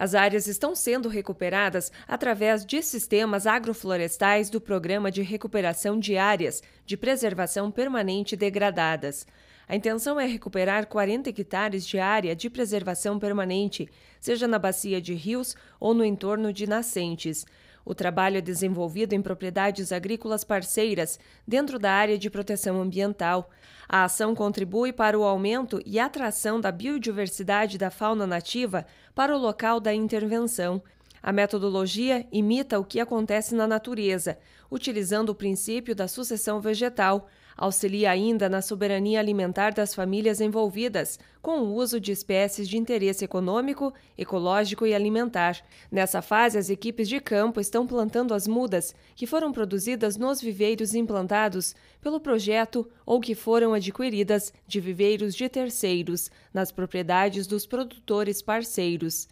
As áreas estão sendo recuperadas através de sistemas agroflorestais do Programa de Recuperação de Áreas de Preservação Permanente Degradadas. A intenção é recuperar 40 hectares de área de preservação permanente, seja na bacia de rios ou no entorno de nascentes. O trabalho é desenvolvido em propriedades agrícolas parceiras, dentro da área de proteção ambiental. A ação contribui para o aumento e atração da biodiversidade da fauna nativa para o local da intervenção. A metodologia imita o que acontece na natureza, utilizando o princípio da sucessão vegetal. Auxilia ainda na soberania alimentar das famílias envolvidas, com o uso de espécies de interesse econômico, ecológico e alimentar. Nessa fase, as equipes de campo estão plantando as mudas que foram produzidas nos viveiros implantados pelo projeto ou que foram adquiridas de viveiros de terceiros, nas propriedades dos produtores parceiros.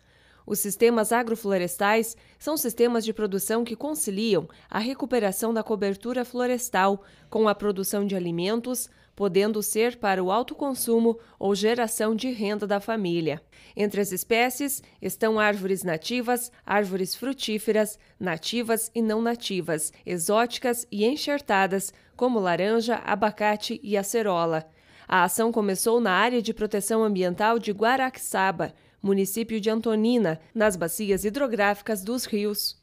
Os sistemas agroflorestais são sistemas de produção que conciliam a recuperação da cobertura florestal com a produção de alimentos, podendo ser para o autoconsumo ou geração de renda da família. Entre as espécies estão árvores nativas, árvores frutíferas, nativas e não nativas, exóticas e enxertadas, como laranja, abacate e acerola. A ação começou na área de proteção ambiental de Guaraxaba, município de Antonina, nas bacias hidrográficas dos rios.